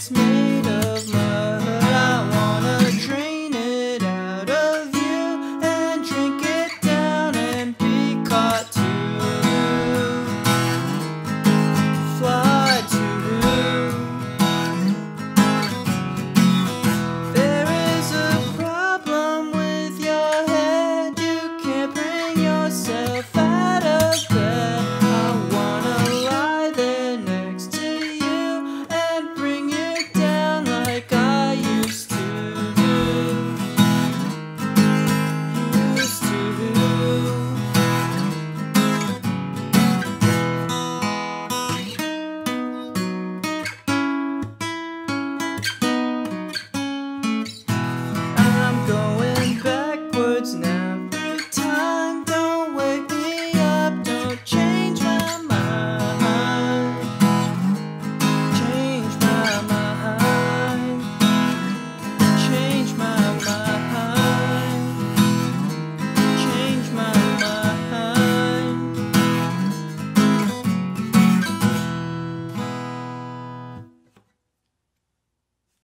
it's me.